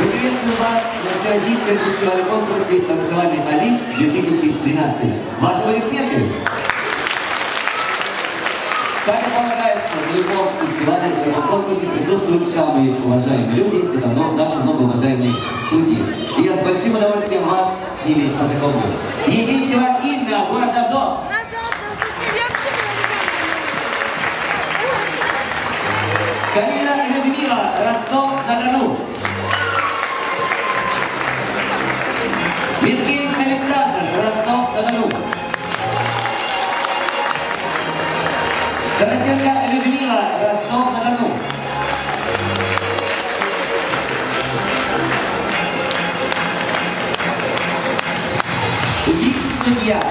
Мы приветствуем вас на Всероссийском фестивале конкурсе «Танцевальный Али-2013». Ваши аплодисменты! Как и полагается, на любом фестивале, на любом конкурсе присутствуют самые уважаемые люди, это наши многоуважаемые судьи. И я с большим удовольствием вас с ними познакомлю. Ефимтьева Инна, город Азов. Калина Людмила, Ростов-на-Дону. Виткевич Александр, Ростов-на-Дону. Тарасенко Людмила, Ростов-на-Дону. Вик судья,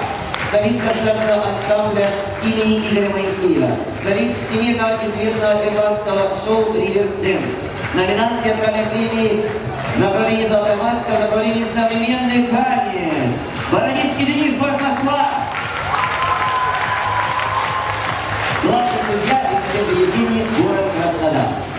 солист государственного ансамбля имени Игоря Моисеева, солист всемирного известного ирландского шоу «Ривер Дэнс», номинант театральной премии направление «Золотая маска», направление «Современный танец». Бородицкий Денис, город Москва. Главный судья Екатерина Евгений, город Краснодар.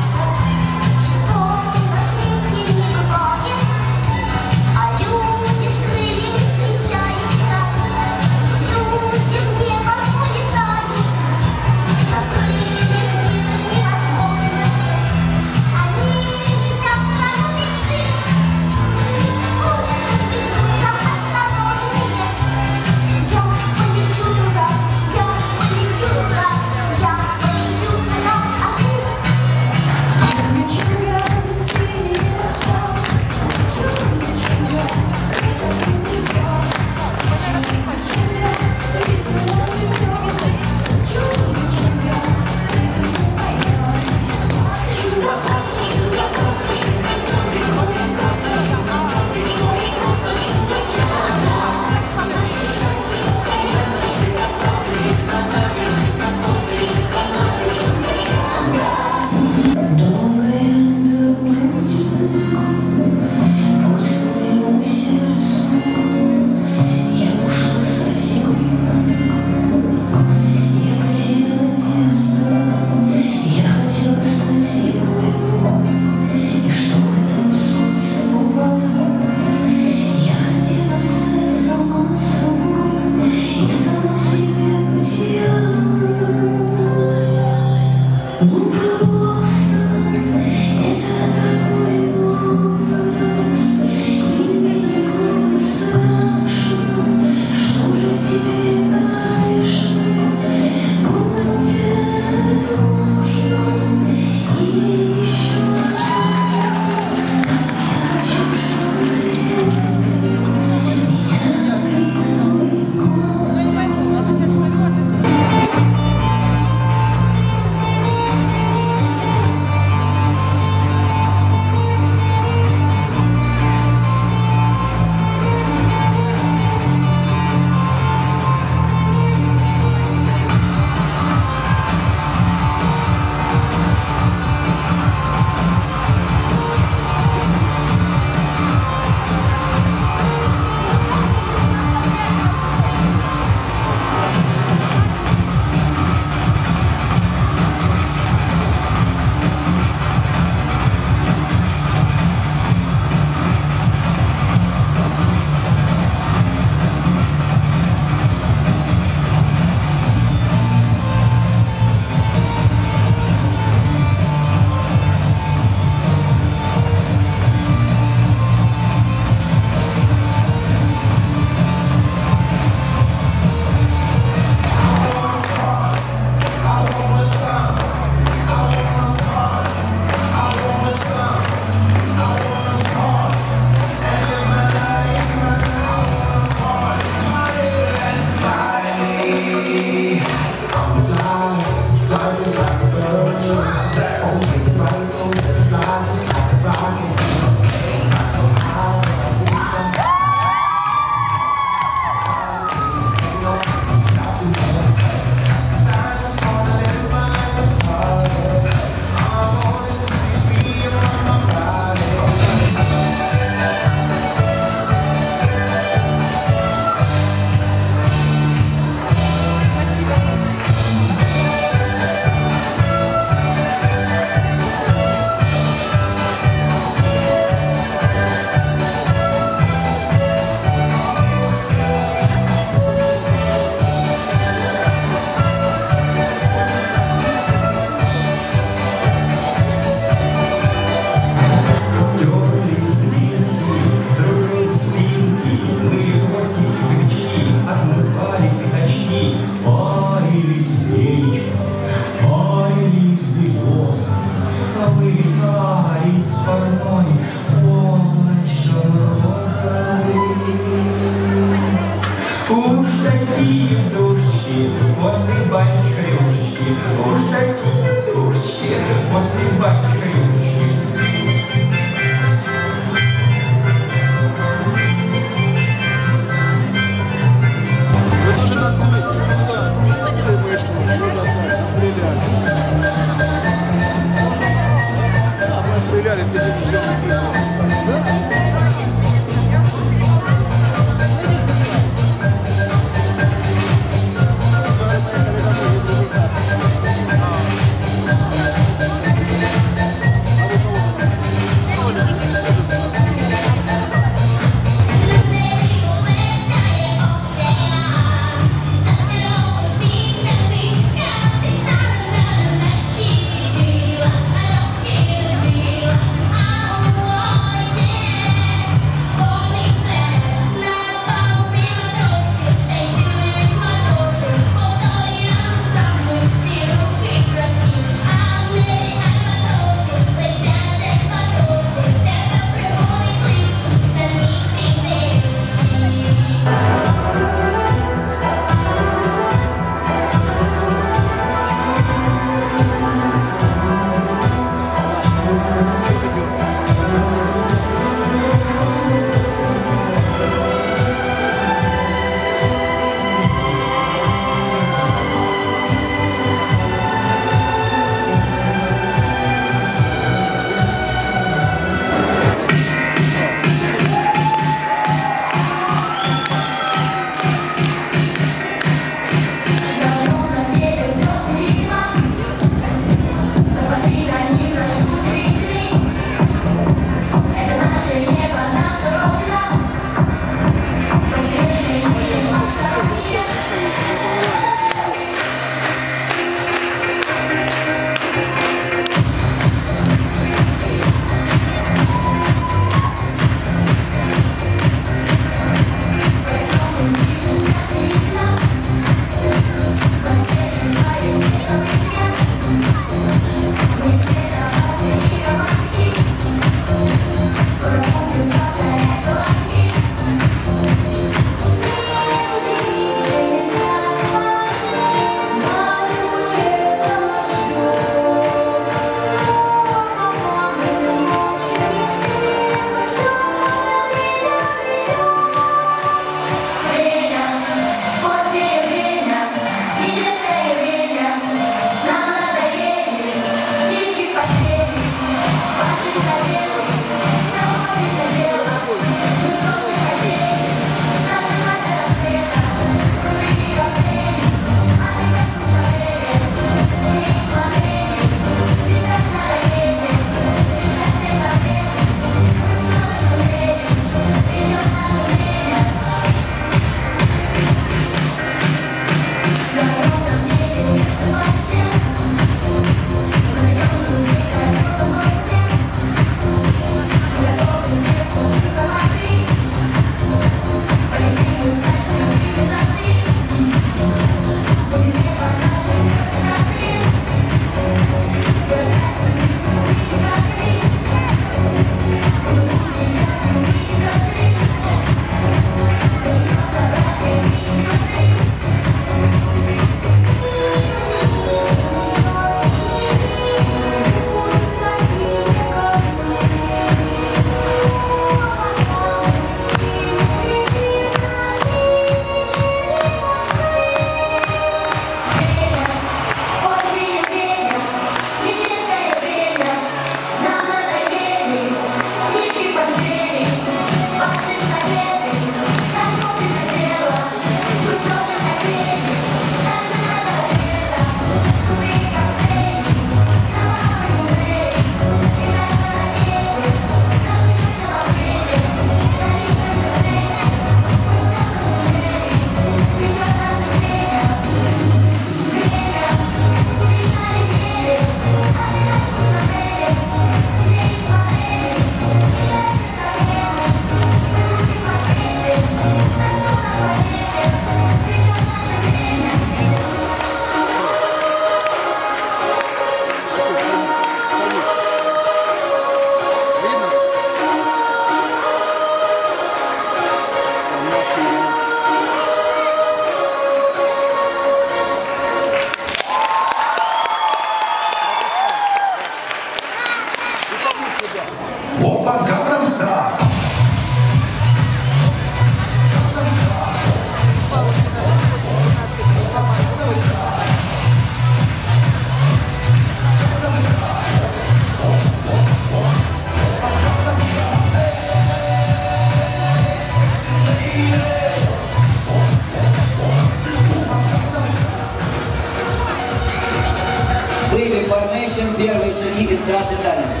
Формейшн, первые шаги эстрады танец.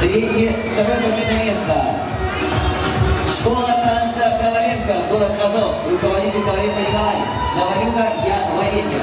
Третье, второе почетное место. Школа танца Коваленко, город Казов, руководитель Коваленко Николай, Говорюка Ян Вареньев.